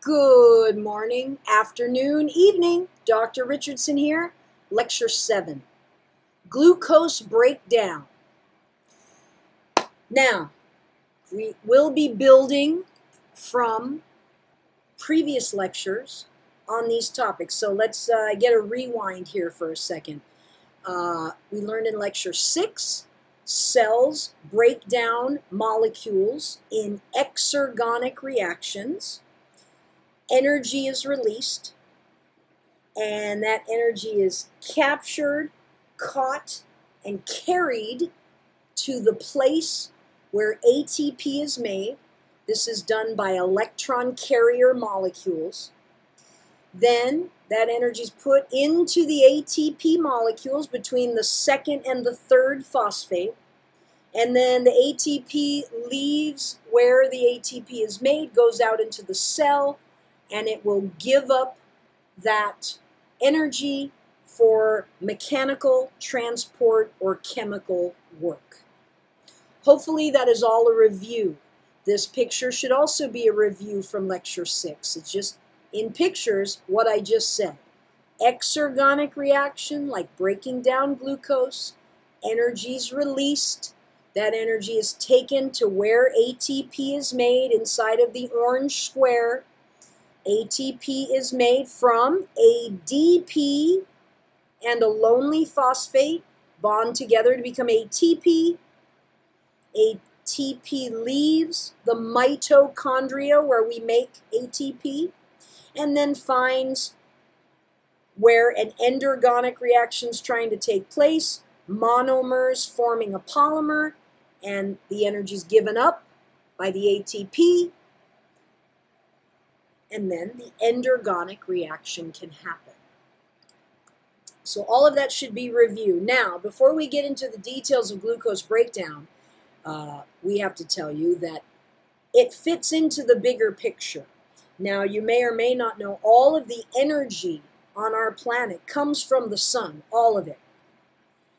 Good morning, afternoon, evening. Dr. Richardson here, lecture 7 Glucose Breakdown. Now, we will be building from previous lectures on these topics. So let's uh, get a rewind here for a second. Uh, we learned in lecture 6 cells break down molecules in exergonic reactions energy is released, and that energy is captured, caught, and carried to the place where ATP is made. This is done by electron carrier molecules. Then that energy is put into the ATP molecules between the second and the third phosphate. And then the ATP leaves where the ATP is made, goes out into the cell, and it will give up that energy for mechanical, transport, or chemical work. Hopefully that is all a review. This picture should also be a review from lecture six. It's just in pictures what I just said. Exergonic reaction, like breaking down glucose, energy is released. That energy is taken to where ATP is made inside of the orange square ATP is made from ADP and a lonely phosphate bond together to become ATP. ATP leaves the mitochondria where we make ATP and then finds where an endergonic reaction is trying to take place, monomers forming a polymer, and the energy is given up by the ATP and then the endergonic reaction can happen. So all of that should be reviewed. Now, before we get into the details of glucose breakdown, uh, we have to tell you that it fits into the bigger picture. Now, you may or may not know all of the energy on our planet comes from the sun, all of it.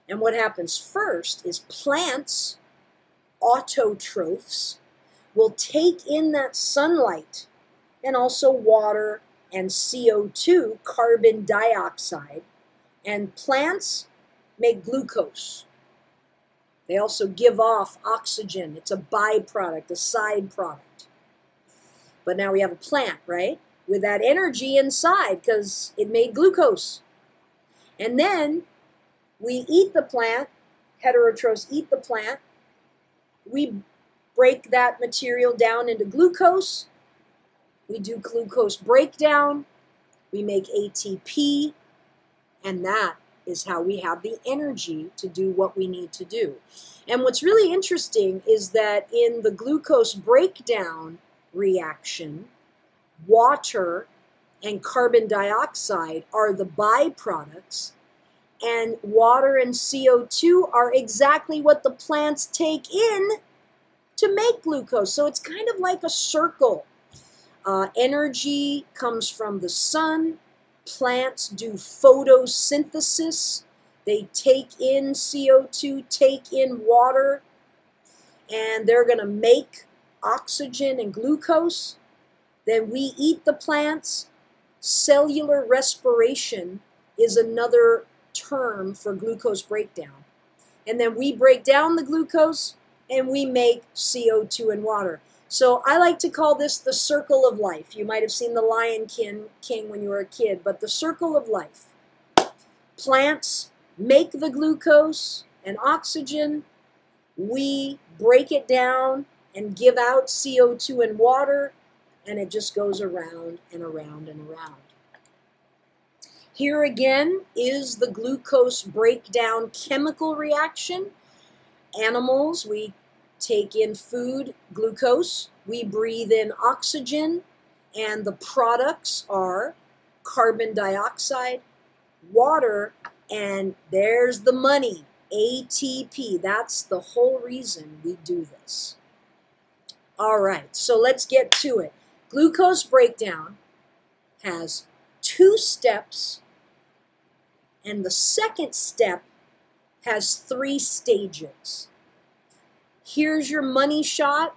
And what happens first is plants, autotrophs, will take in that sunlight and also water and CO2, carbon dioxide. And plants make glucose. They also give off oxygen. It's a byproduct, a side product. But now we have a plant, right? With that energy inside because it made glucose. And then we eat the plant, heterotrophs eat the plant. We break that material down into glucose we do glucose breakdown, we make ATP, and that is how we have the energy to do what we need to do. And what's really interesting is that in the glucose breakdown reaction, water and carbon dioxide are the byproducts, and water and CO2 are exactly what the plants take in to make glucose. So it's kind of like a circle uh, energy comes from the sun. Plants do photosynthesis. They take in CO2, take in water, and they're going to make oxygen and glucose. Then we eat the plants. Cellular respiration is another term for glucose breakdown. And then we break down the glucose and we make CO2 and water. So I like to call this the circle of life. You might have seen the Lion King, King when you were a kid, but the circle of life. Plants make the glucose and oxygen. We break it down and give out CO2 and water, and it just goes around and around and around. Here again is the glucose breakdown chemical reaction. Animals, we take in food, glucose, we breathe in oxygen, and the products are carbon dioxide, water, and there's the money, ATP. That's the whole reason we do this. All right, so let's get to it. Glucose breakdown has two steps, and the second step has three stages here's your money shot,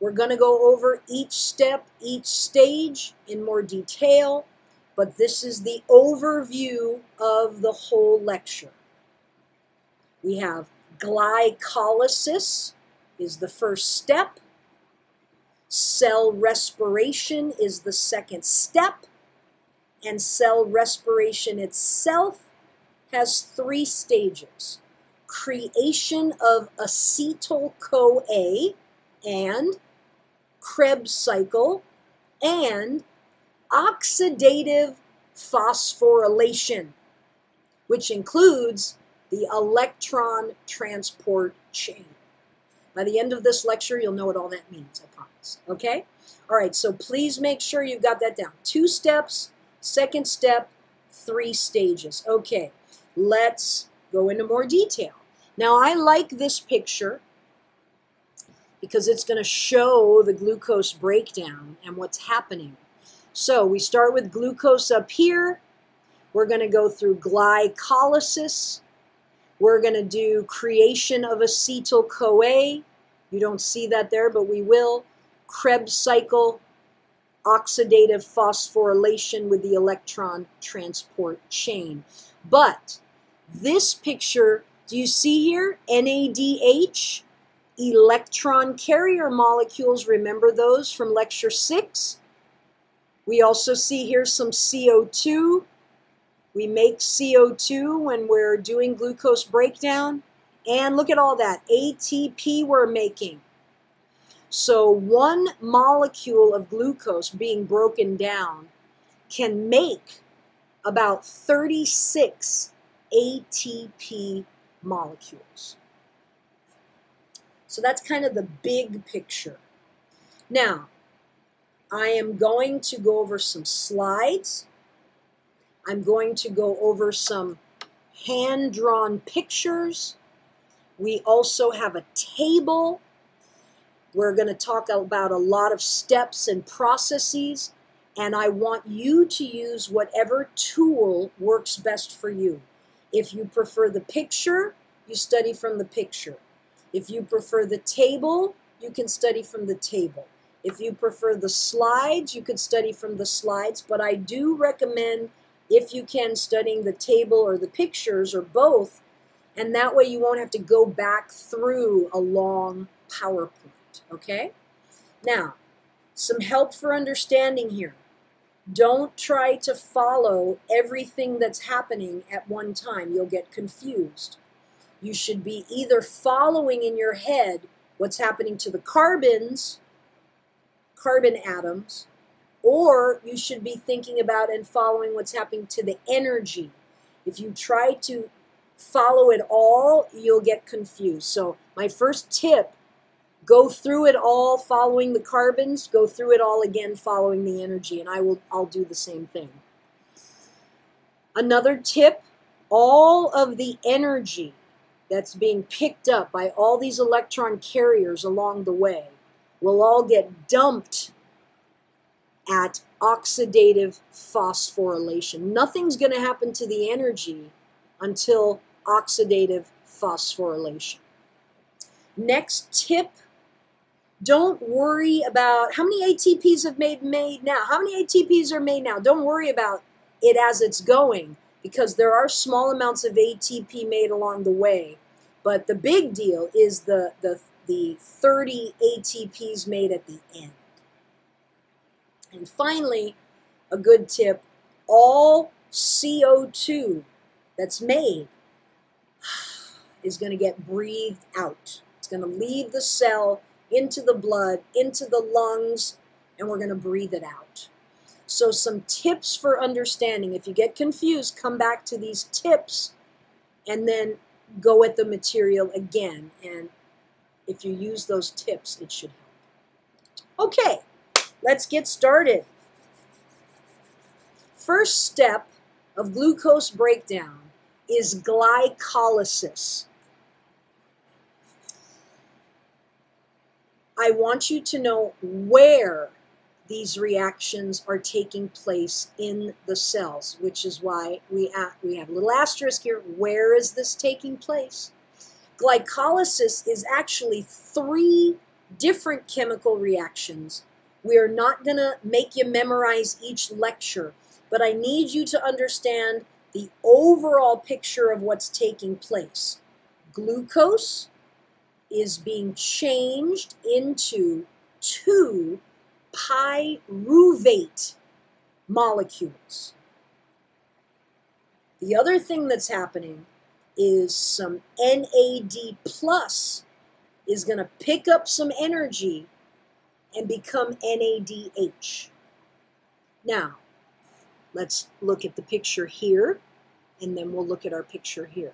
We're going to go over each step, each stage in more detail, but this is the overview of the whole lecture. We have glycolysis is the first step. Cell respiration is the second step. And cell respiration itself has three stages. Creation of acetyl-CoA and Krebs cycle and oxidative phosphorylation, which includes the electron transport chain. By the end of this lecture, you'll know what all that means, I promise. Okay? All right, so please make sure you've got that down. Two steps, second step, three stages. Okay, let's go into more detail. Now, I like this picture because it's going to show the glucose breakdown and what's happening. So we start with glucose up here. We're going to go through glycolysis. We're going to do creation of acetyl-CoA. You don't see that there, but we will. Krebs cycle, oxidative phosphorylation with the electron transport chain. But this picture, do you see here? NADH, electron carrier molecules. Remember those from lecture six? We also see here some CO2. We make CO2 when we're doing glucose breakdown. And look at all that ATP we're making. So one molecule of glucose being broken down can make about 36 ATP molecules. So that's kind of the big picture. Now, I am going to go over some slides. I'm going to go over some hand-drawn pictures. We also have a table. We're going to talk about a lot of steps and processes, and I want you to use whatever tool works best for you. If you prefer the picture, you study from the picture. If you prefer the table, you can study from the table. If you prefer the slides, you could study from the slides, but I do recommend, if you can, studying the table or the pictures or both, and that way you won't have to go back through a long PowerPoint, okay? Now, some help for understanding here. Don't try to follow everything that's happening at one time. You'll get confused you should be either following in your head what's happening to the carbons, carbon atoms, or you should be thinking about and following what's happening to the energy. If you try to follow it all, you'll get confused. So my first tip, go through it all following the carbons, go through it all again following the energy, and I will I'll do the same thing. Another tip, all of the energy that's being picked up by all these electron carriers along the way will all get dumped at oxidative phosphorylation. Nothing's going to happen to the energy until oxidative phosphorylation. Next tip, don't worry about how many ATPs have made made now. How many ATPs are made now? Don't worry about it as it's going because there are small amounts of ATP made along the way. But the big deal is the, the, the 30 ATPs made at the end. And finally, a good tip, all CO2 that's made is going to get breathed out. It's going to leave the cell into the blood, into the lungs, and we're going to breathe it out. So some tips for understanding. If you get confused, come back to these tips and then go at the material again. And if you use those tips, it should help. Okay, let's get started. First step of glucose breakdown is glycolysis. I want you to know where these reactions are taking place in the cells, which is why we, we have a little asterisk here. Where is this taking place? Glycolysis is actually three different chemical reactions. We are not going to make you memorize each lecture, but I need you to understand the overall picture of what's taking place. Glucose is being changed into two pyruvate molecules. The other thing that's happening is some NAD plus is going to pick up some energy and become NADH. Now, let's look at the picture here, and then we'll look at our picture here.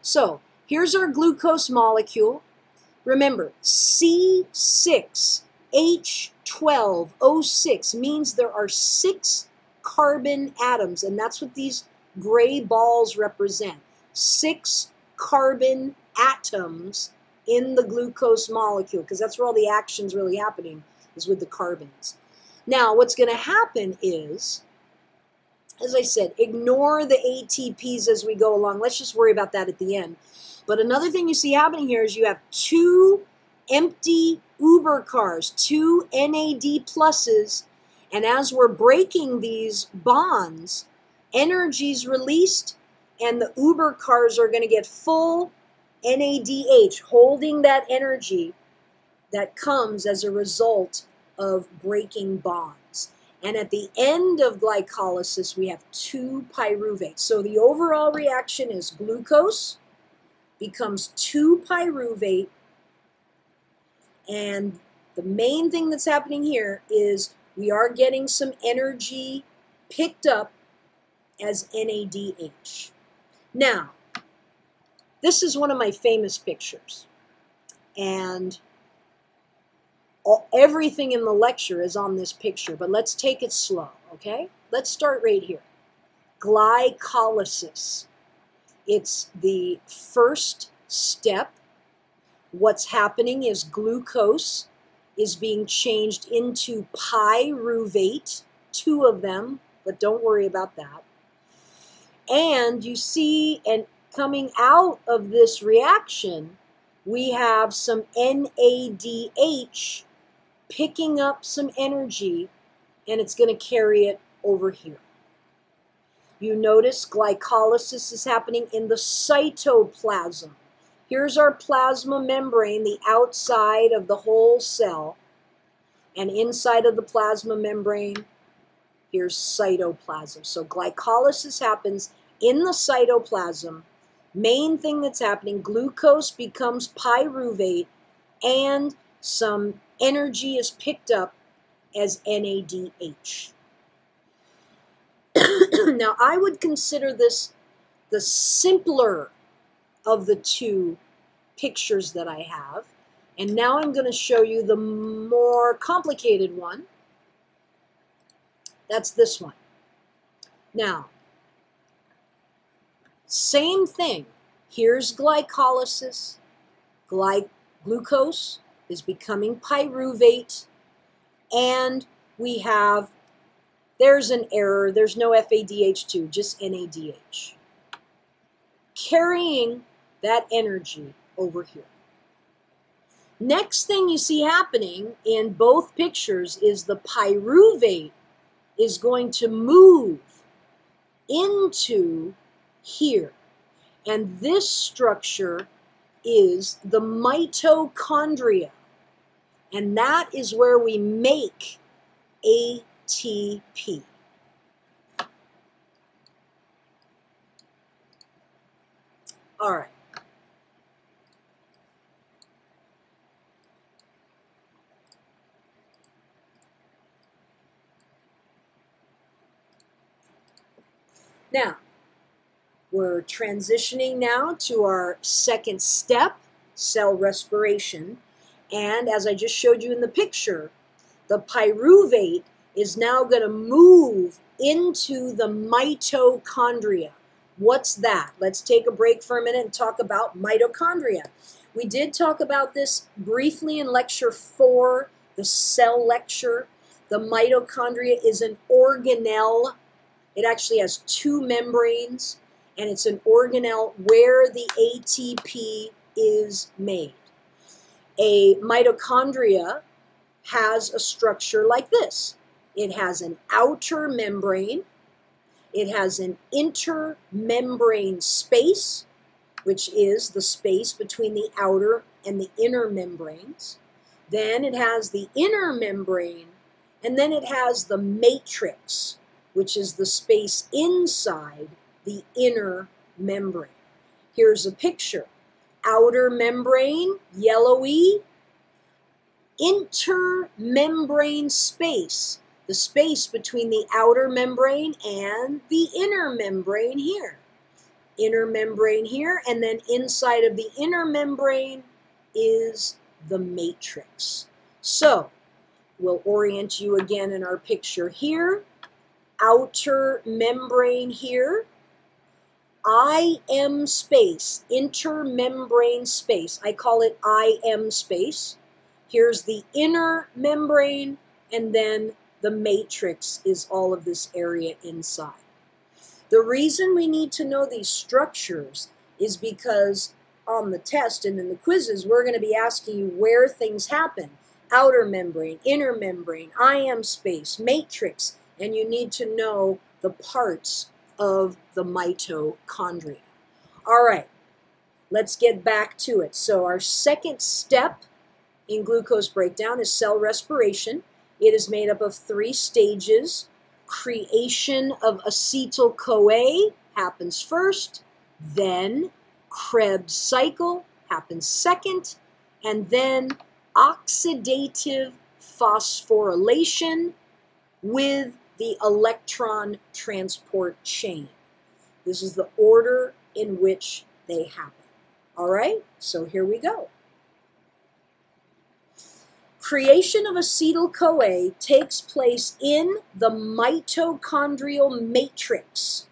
So, here's our glucose molecule. Remember, C6H12O6 means there are six carbon atoms, and that's what these gray balls represent. Six carbon atoms in the glucose molecule, because that's where all the action's really happening, is with the carbons. Now, what's going to happen is, as I said, ignore the ATPs as we go along. Let's just worry about that at the end. But another thing you see happening here is you have two empty Uber cars, two NAD pluses, and as we're breaking these bonds, energy's released and the Uber cars are going to get full NADH, holding that energy that comes as a result of breaking bonds. And at the end of glycolysis, we have two pyruvates. So the overall reaction is glucose becomes 2 pyruvate. And the main thing that's happening here is we are getting some energy picked up as NADH. Now, this is one of my famous pictures. And all, everything in the lecture is on this picture, but let's take it slow, okay? Let's start right here. Glycolysis. It's the first step. What's happening is glucose is being changed into pyruvate, two of them, but don't worry about that. And you see, and coming out of this reaction, we have some NADH picking up some energy and it's going to carry it over here. You notice glycolysis is happening in the cytoplasm. Here's our plasma membrane, the outside of the whole cell. And inside of the plasma membrane, here's cytoplasm. So glycolysis happens in the cytoplasm. Main thing that's happening, glucose becomes pyruvate and some energy is picked up as NADH. now, I would consider this the simpler of the two pictures that I have. And now I'm going to show you the more complicated one. That's this one. Now, same thing. Here's glycolysis. Gly glucose is becoming pyruvate. And we have there's an error. There's no FADH2, just NADH. Carrying that energy over here. Next thing you see happening in both pictures is the pyruvate is going to move into here. And this structure is the mitochondria. And that is where we make a TP. All right. Now, we're transitioning now to our second step, cell respiration. And as I just showed you in the picture, the pyruvate is now going to move into the mitochondria. What's that? Let's take a break for a minute and talk about mitochondria. We did talk about this briefly in lecture four, the cell lecture. The mitochondria is an organelle. It actually has two membranes, and it's an organelle where the ATP is made. A mitochondria has a structure like this. It has an outer membrane, it has an intermembrane space, which is the space between the outer and the inner membranes. Then it has the inner membrane, and then it has the matrix, which is the space inside the inner membrane. Here's a picture. Outer membrane, yellowy, intermembrane space, the space between the outer membrane and the inner membrane here. Inner membrane here, and then inside of the inner membrane is the matrix. So, we'll orient you again in our picture here. Outer membrane here. IM space, intermembrane space. I call it IM space. Here's the inner membrane, and then the matrix is all of this area inside. The reason we need to know these structures is because on the test and in the quizzes, we're going to be asking you where things happen. Outer membrane, inner membrane, IM space, matrix, and you need to know the parts of the mitochondria. All right, let's get back to it. So our second step in glucose breakdown is cell respiration. It is made up of three stages. Creation of acetyl-CoA happens first, then Krebs cycle happens second, and then oxidative phosphorylation with the electron transport chain. This is the order in which they happen. All right, so here we go. Creation of acetyl-CoA takes place in the mitochondrial matrix.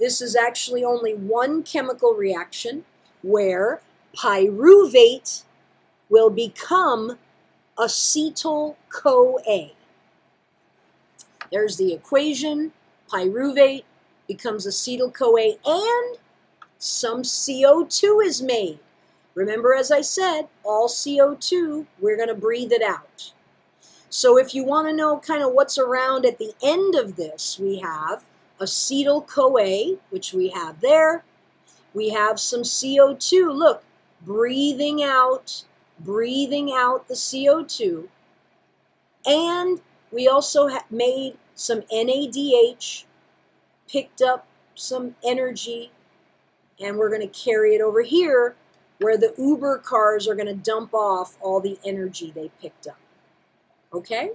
This is actually only one chemical reaction where pyruvate will become acetyl-CoA. There's the equation. Pyruvate becomes acetyl-CoA and some CO2 is made. Remember, as I said, all CO2, we're going to breathe it out. So if you want to know kind of what's around at the end of this, we have acetyl-CoA, which we have there. We have some CO2. Look, breathing out, breathing out the CO2. And we also made some NADH, picked up some energy, and we're going to carry it over here where the Uber cars are going to dump off all the energy they picked up. Okay?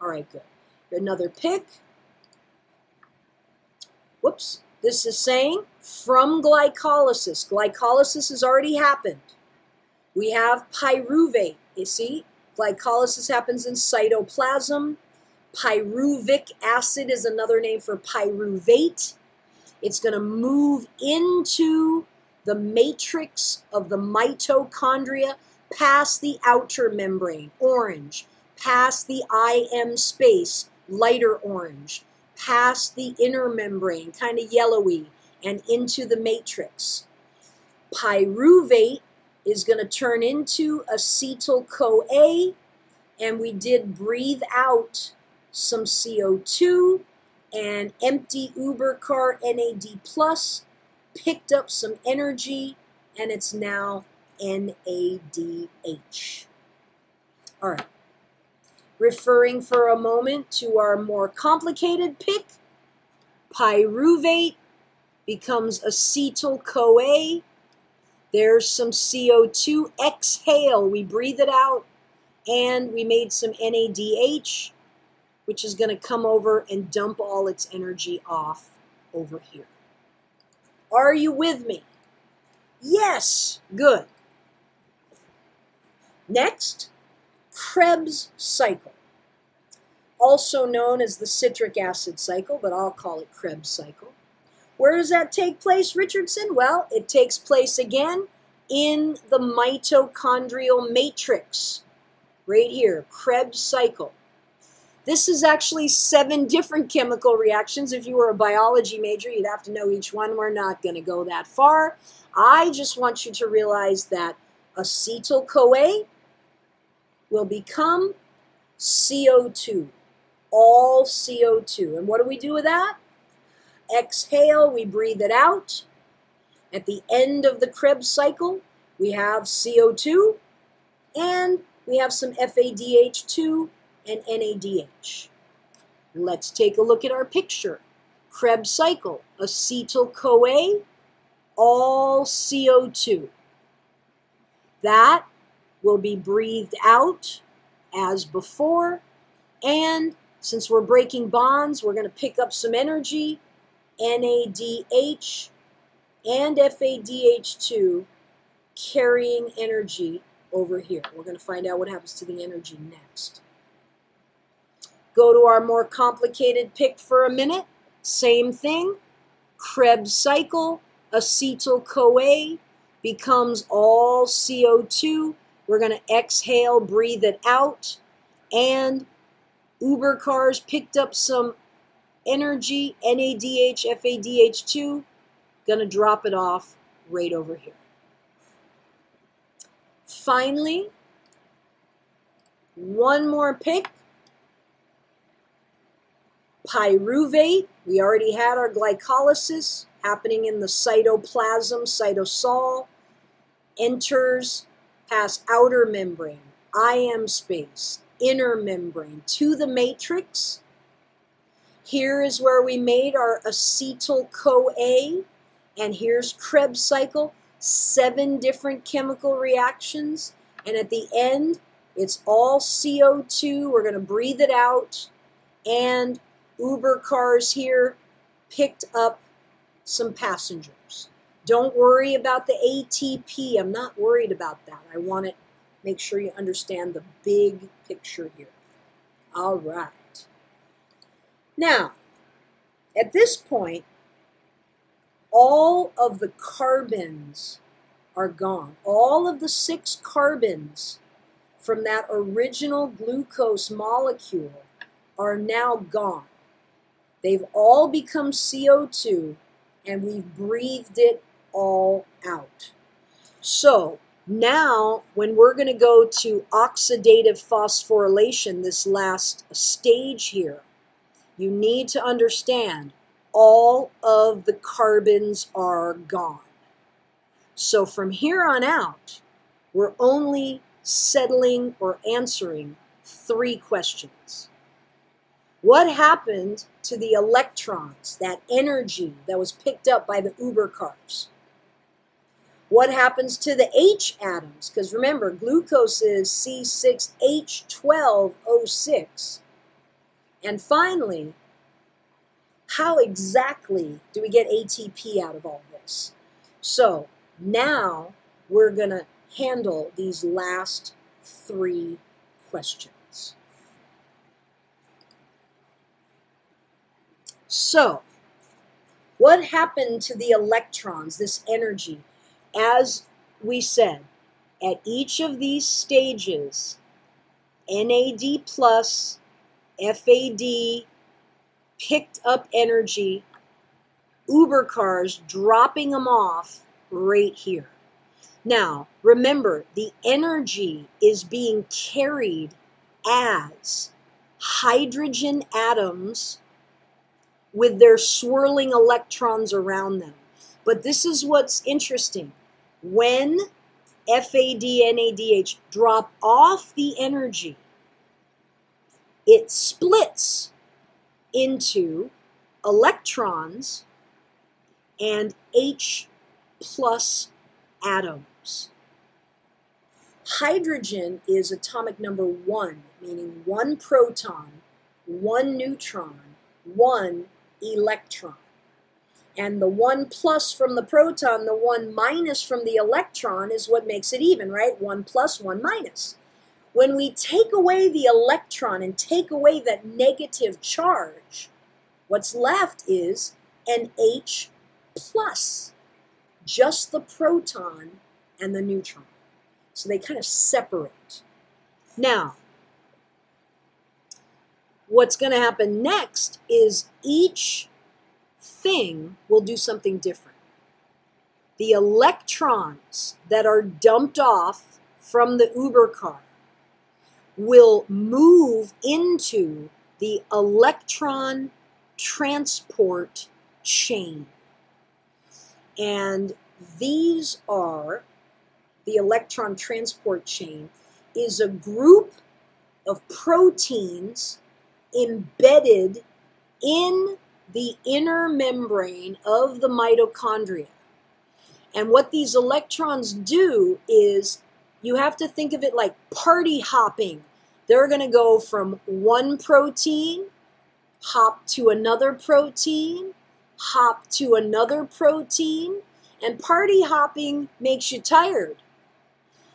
All right, good. Another pick. Whoops. This is saying from glycolysis. Glycolysis has already happened. We have pyruvate. You see, glycolysis happens in cytoplasm. Pyruvic acid is another name for pyruvate. It's going to move into the matrix of the mitochondria past the outer membrane, orange, past the IM space, lighter orange, past the inner membrane, kind of yellowy, and into the matrix. Pyruvate is going to turn into acetyl-CoA, and we did breathe out some CO2 and empty Uber car NAD plus picked up some energy and it's now NADH. All right. Referring for a moment to our more complicated pick, pyruvate becomes acetyl-CoA. There's some CO2 exhale. We breathe it out and we made some NADH, which is going to come over and dump all its energy off over here. Are you with me? Yes, good. Next, Krebs cycle, also known as the citric acid cycle, but I'll call it Krebs cycle. Where does that take place, Richardson? Well, it takes place again in the mitochondrial matrix, right here, Krebs cycle. This is actually seven different chemical reactions. If you were a biology major, you'd have to know each one. We're not going to go that far. I just want you to realize that acetyl-CoA will become CO2, all CO2. And what do we do with that? Exhale, we breathe it out. At the end of the Krebs cycle, we have CO2 and we have some FADH2 and NADH. Let's take a look at our picture. Krebs cycle, acetyl-CoA, all CO2. That will be breathed out as before. And since we're breaking bonds, we're going to pick up some energy, NADH and FADH2 carrying energy over here. We're going to find out what happens to the energy next. Go to our more complicated pick for a minute. Same thing. Krebs cycle, acetyl-CoA becomes all CO2. We're going to exhale, breathe it out. And Uber cars picked up some energy, NADH, FADH2. Going to drop it off right over here. Finally, one more pick. Pyruvate. We already had our glycolysis happening in the cytoplasm, cytosol, enters past outer membrane, IM space, inner membrane, to the matrix. Here is where we made our acetyl-CoA, and here's Krebs cycle, seven different chemical reactions, and at the end, it's all CO2. We're going to breathe it out, and Uber cars here picked up some passengers. Don't worry about the ATP. I'm not worried about that. I want to make sure you understand the big picture here. All right. Now, at this point, all of the carbons are gone. All of the six carbons from that original glucose molecule are now gone. They've all become CO2 and we've breathed it all out. So now when we're going to go to oxidative phosphorylation, this last stage here, you need to understand all of the carbons are gone. So from here on out, we're only settling or answering three questions. What happened to the electrons, that energy that was picked up by the Uber cars? What happens to the H atoms? Because remember, glucose is C6H12O6. And finally, how exactly do we get ATP out of all this? So now we're going to handle these last three questions. So, what happened to the electrons, this energy? As we said, at each of these stages, NAD plus, FAD picked up energy, Uber cars dropping them off right here. Now, remember, the energy is being carried as hydrogen atoms with their swirling electrons around them. But this is what's interesting. When FAD drop off the energy, it splits into electrons and H plus atoms. Hydrogen is atomic number one, meaning one proton, one neutron, one electron. And the 1 plus from the proton, the 1 minus from the electron is what makes it even, right? 1 plus, 1 minus. When we take away the electron and take away that negative charge, what's left is an H plus, just the proton and the neutron. So they kind of separate. Now, what's going to happen next is each thing will do something different. the electrons that are dumped off from the Uber car will move into the electron transport chain. And these are the electron transport chain is a group of proteins embedded in the inner membrane of the mitochondria. And what these electrons do is you have to think of it like party hopping. They're going to go from one protein, hop to another protein, hop to another protein, and party hopping makes you tired.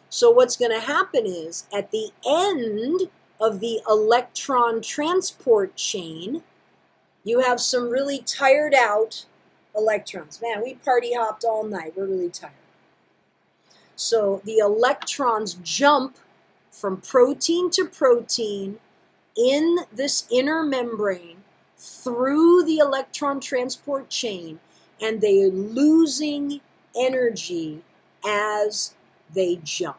So what's going to happen is at the end of the electron transport chain, you have some really tired out electrons. Man, we party hopped all night. We're really tired. So the electrons jump from protein to protein in this inner membrane through the electron transport chain and they are losing energy as they jump.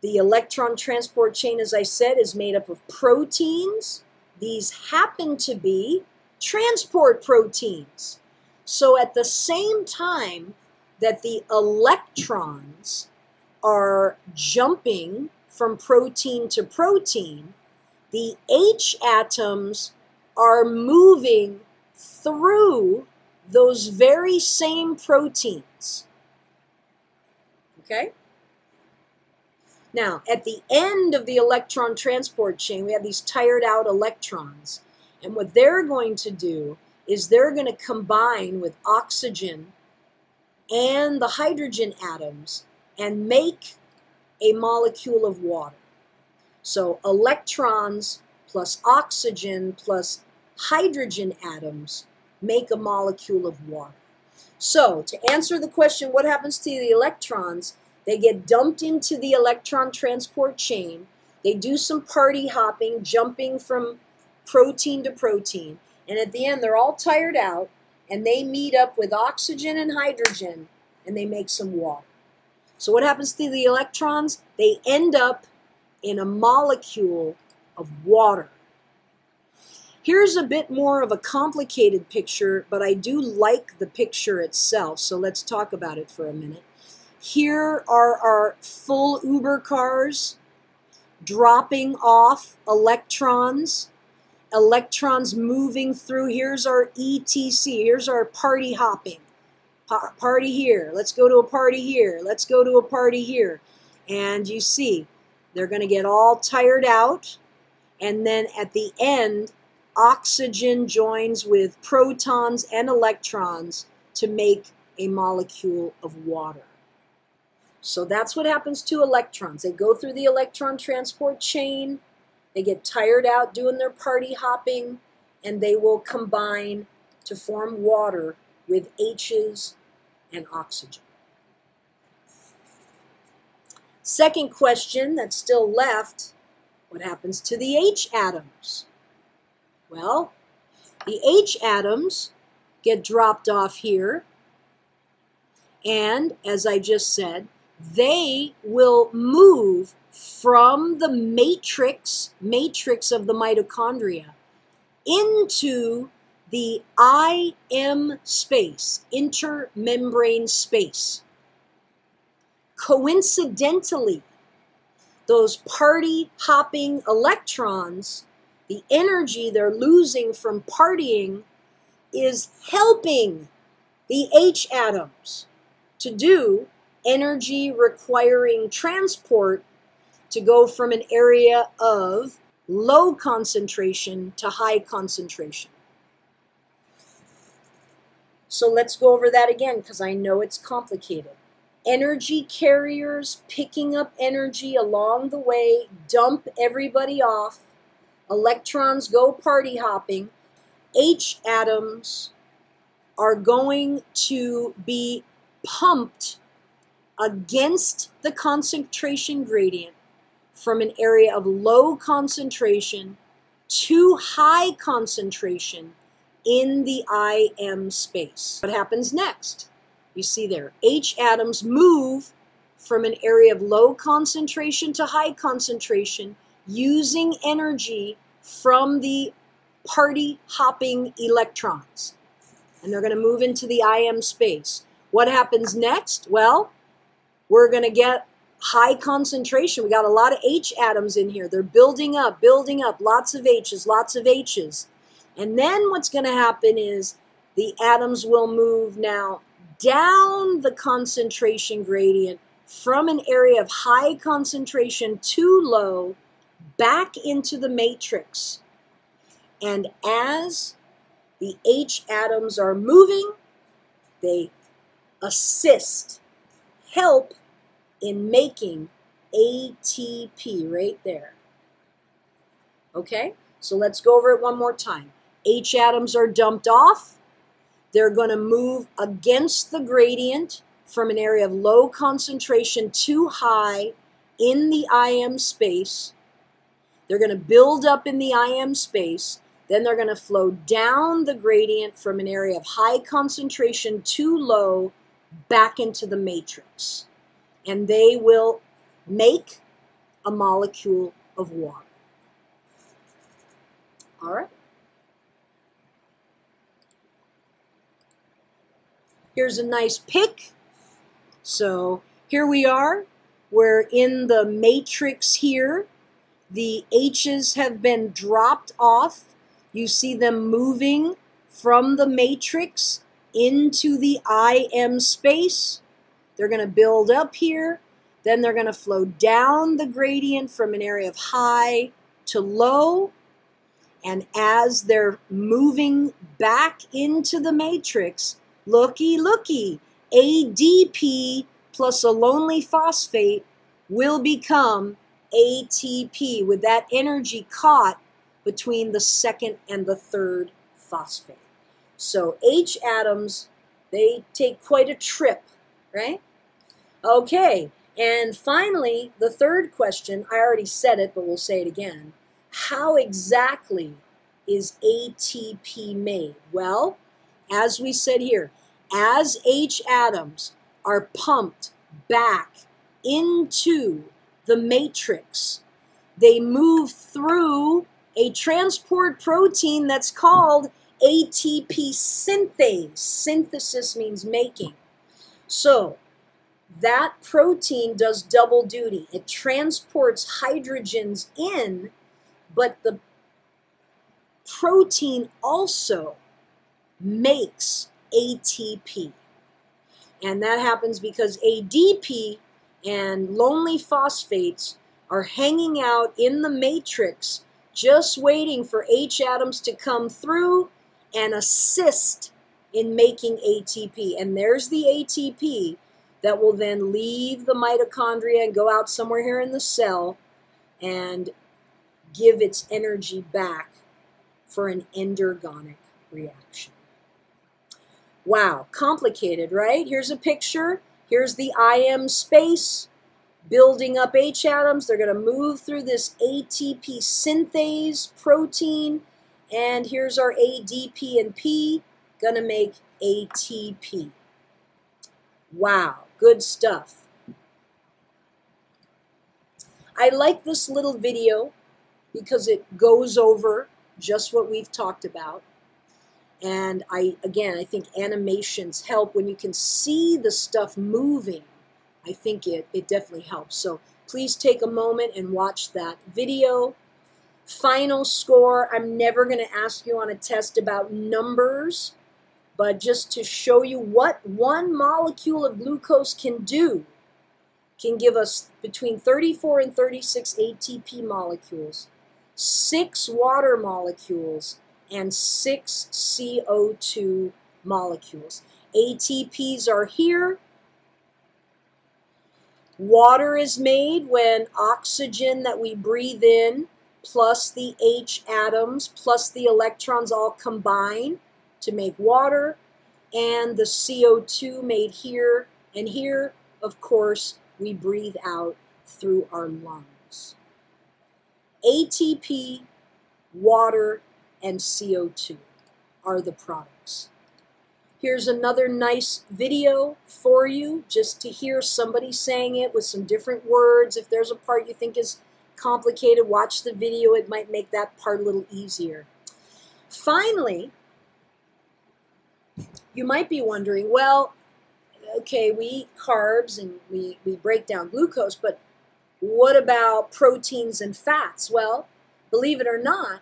The electron transport chain, as I said, is made up of proteins. These happen to be transport proteins. So at the same time that the electrons are jumping from protein to protein, the H atoms are moving through those very same proteins. Okay? Now, at the end of the electron transport chain, we have these tired out electrons. And what they're going to do is they're going to combine with oxygen and the hydrogen atoms and make a molecule of water. So electrons plus oxygen plus hydrogen atoms make a molecule of water. So to answer the question, what happens to the electrons? They get dumped into the electron transport chain. They do some party hopping, jumping from protein to protein. And at the end, they're all tired out and they meet up with oxygen and hydrogen and they make some water. So what happens to the electrons? They end up in a molecule of water. Here's a bit more of a complicated picture, but I do like the picture itself, so let's talk about it for a minute. Here are our full Uber cars dropping off electrons, electrons moving through. Here's our ETC. Here's our party hopping. Pa party here. Let's go to a party here. Let's go to a party here. And you see, they're going to get all tired out. And then at the end, oxygen joins with protons and electrons to make a molecule of water. So that's what happens to electrons. They go through the electron transport chain, they get tired out doing their party hopping, and they will combine to form water with H's and oxygen. Second question that's still left, what happens to the H atoms? Well, the H atoms get dropped off here, and as I just said, they will move from the matrix, matrix of the mitochondria into the IM space, intermembrane space. Coincidentally, those party hopping electrons, the energy they're losing from partying is helping the H atoms to do energy requiring transport to go from an area of low concentration to high concentration. So let's go over that again because I know it's complicated. Energy carriers picking up energy along the way, dump everybody off. Electrons go party hopping. H atoms are going to be pumped against the concentration gradient from an area of low concentration to high concentration in the IM space. What happens next? You see there, H atoms move from an area of low concentration to high concentration using energy from the party hopping electrons. And they're going to move into the IM space. What happens next? Well, we're going to get high concentration. We got a lot of H atoms in here. They're building up, building up, lots of H's, lots of H's. And then what's going to happen is the atoms will move now down the concentration gradient from an area of high concentration to low back into the matrix. And as the H atoms are moving, they assist, help in making ATP right there. Okay, so let's go over it one more time. H atoms are dumped off. They're going to move against the gradient from an area of low concentration to high in the IM space. They're going to build up in the IM space. Then they're going to flow down the gradient from an area of high concentration to low back into the matrix. And they will make a molecule of water. All right. Here's a nice pic. So here we are. We're in the matrix here. The H's have been dropped off. You see them moving from the matrix into the IM space. They're going to build up here. Then they're going to flow down the gradient from an area of high to low. And as they're moving back into the matrix, looky, looky, ADP plus a lonely phosphate will become ATP with that energy caught between the second and the third phosphate. So H atoms, they take quite a trip, right? Okay, and finally, the third question, I already said it, but we'll say it again. How exactly is ATP made? Well, as we said here, as H atoms are pumped back into the matrix, they move through a transport protein that's called ATP synthase. Synthesis means making. So that protein does double duty. It transports hydrogens in, but the protein also makes ATP. And that happens because ADP and lonely phosphates are hanging out in the matrix just waiting for H atoms to come through and assist in making ATP. And there's the ATP that will then leave the mitochondria and go out somewhere here in the cell and give its energy back for an endergonic reaction. Wow, complicated, right? Here's a picture. Here's the IM space building up H atoms. They're going to move through this ATP synthase protein. And here's our ADP and P, going to make ATP. Wow, good stuff. I like this little video because it goes over just what we've talked about. And I, again, I think animations help when you can see the stuff moving. I think it, it definitely helps. So please take a moment and watch that video. Final score, I'm never going to ask you on a test about numbers, but just to show you what one molecule of glucose can do, can give us between 34 and 36 ATP molecules, six water molecules, and six CO2 molecules. ATPs are here. Water is made when oxygen that we breathe in plus the H atoms plus the electrons all combine to make water and the CO2 made here and here, of course, we breathe out through our lungs. ATP, water, and CO2. are the products. Here's another nice video for you just to hear somebody saying it with some different words. If there's a part you think is complicated, watch the video. It might make that part a little easier. Finally, you might be wondering, well, okay, we eat carbs and we, we break down glucose, but what about proteins and fats? Well, believe it or not,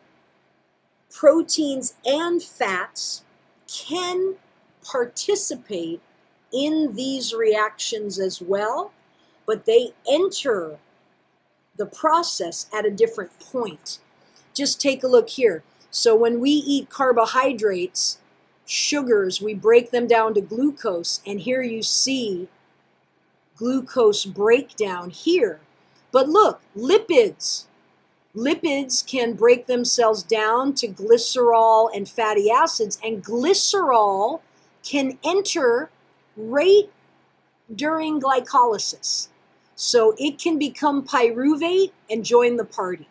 proteins and fats can participate in these reactions as well, but they enter the process at a different point. Just take a look here. So when we eat carbohydrates, sugars, we break them down to glucose, and here you see glucose breakdown here. But look, lipids. Lipids can break themselves down to glycerol and fatty acids, and glycerol can enter right during glycolysis. So it can become pyruvate and join the party.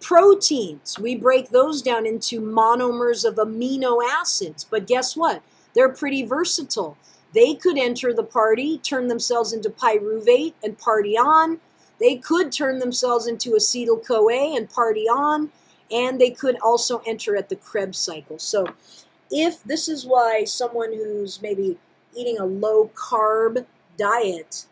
Proteins, we break those down into monomers of amino acids, but guess what? They're pretty versatile. They could enter the party, turn themselves into pyruvate and party on. They could turn themselves into acetyl CoA and party on. And they could also enter at the Krebs cycle. So if this is why someone who's maybe eating a low carb diet,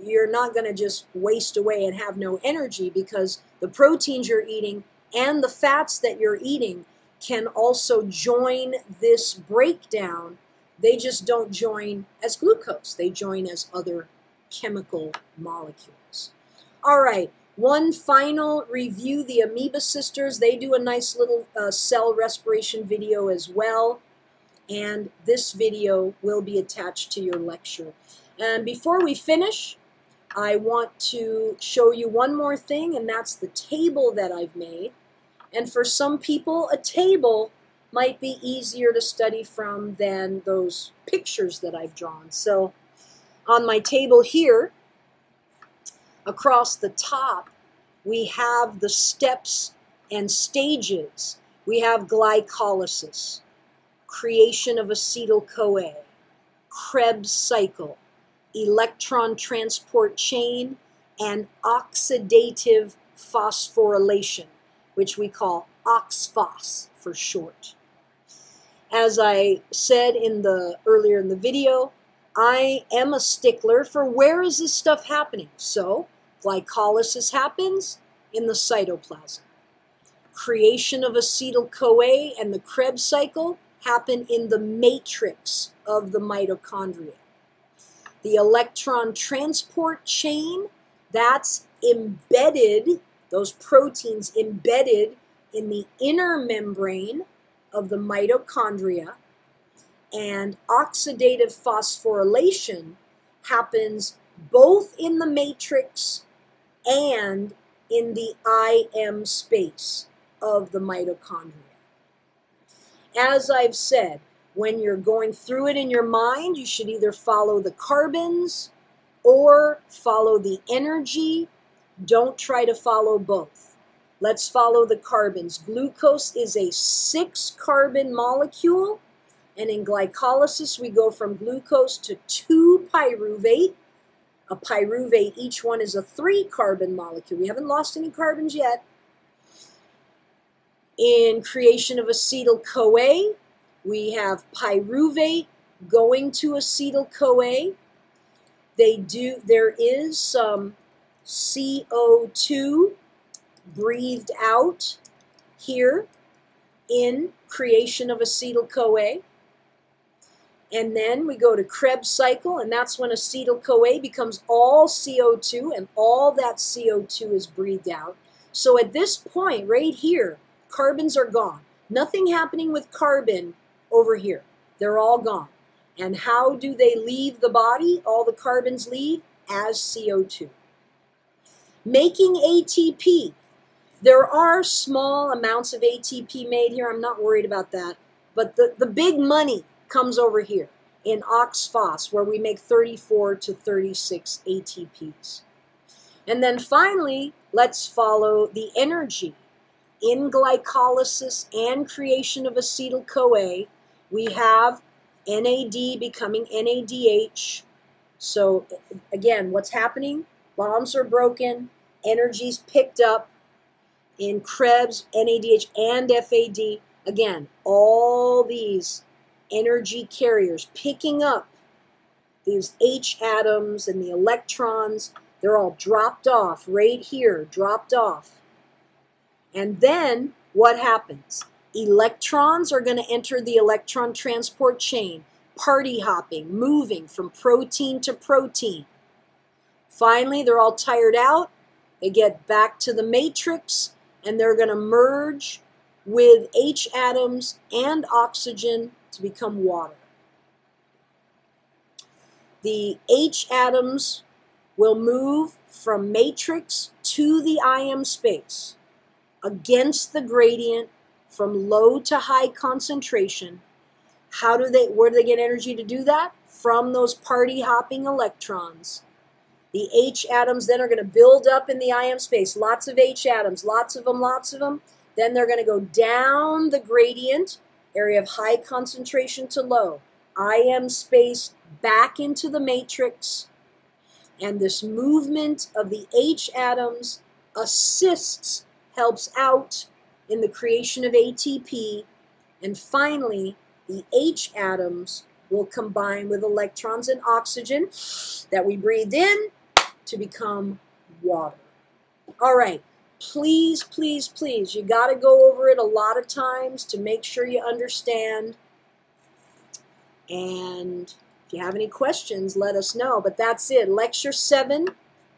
you're not going to just waste away and have no energy because the proteins you're eating and the fats that you're eating can also join this breakdown. They just don't join as glucose, they join as other chemical molecules. All right, one final review, the Amoeba Sisters, they do a nice little uh, cell respiration video as well. And this video will be attached to your lecture. And before we finish, I want to show you one more thing, and that's the table that I've made. And for some people, a table might be easier to study from than those pictures that I've drawn. So on my table here, across the top, we have the steps and stages. We have glycolysis, creation of acetyl-CoA, Krebs cycle, electron transport chain, and oxidative phosphorylation, which we call OXPHOS for short. As I said in the earlier in the video, I am a stickler for where is this stuff happening. So glycolysis happens in the cytoplasm. Creation of acetyl-CoA and the Krebs cycle happen in the matrix of the mitochondria. The electron transport chain, that's embedded, those proteins embedded in the inner membrane of the mitochondria and oxidative phosphorylation happens both in the matrix and in the IM space of the mitochondria. As I've said, when you're going through it in your mind, you should either follow the carbons or follow the energy. Don't try to follow both. Let's follow the carbons. Glucose is a six carbon molecule and in glycolysis, we go from glucose to 2 pyruvate. A pyruvate, each one is a 3 carbon molecule. We haven't lost any carbons yet. In creation of acetyl-CoA, we have pyruvate going to acetyl-CoA. They do, there is some CO2 breathed out here in creation of acetyl-CoA. And then we go to Krebs cycle, and that's when acetyl-CoA becomes all CO2, and all that CO2 is breathed out. So at this point, right here, carbons are gone. Nothing happening with carbon over here. They're all gone. And how do they leave the body? All the carbons leave as CO2. Making ATP. There are small amounts of ATP made here. I'm not worried about that. But the, the big money comes over here in OXPHOS, where we make 34 to 36 ATPs. And then finally, let's follow the energy. in glycolysis and creation of acetyl CoA, we have NAD becoming NADH. So, again, what's happening? Bonds are broken, energy's picked up in Krebs, NADH, and FAD. Again, all these energy carriers picking up these H atoms and the electrons, they're all dropped off right here, dropped off. And then what happens? Electrons are going to enter the electron transport chain, party hopping, moving from protein to protein. Finally, they're all tired out. They get back to the matrix and they're going to merge with H atoms and oxygen to become water. The H atoms will move from matrix to the IM space against the gradient from low to high concentration. How do they, where do they get energy to do that? From those party hopping electrons. The H atoms then are going to build up in the IM space. Lots of H atoms, lots of them, lots of them. Then they're going to go down the gradient, area of high concentration to low. IM space back into the matrix. And this movement of the H atoms assists, helps out in the creation of ATP. And finally, the H atoms will combine with electrons and oxygen that we breathed in to become water. All right, please, please, please, you got to go over it a lot of times to make sure you understand. And if you have any questions, let us know. But that's it. Lecture 7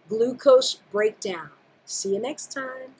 Glucose Breakdown. See you next time.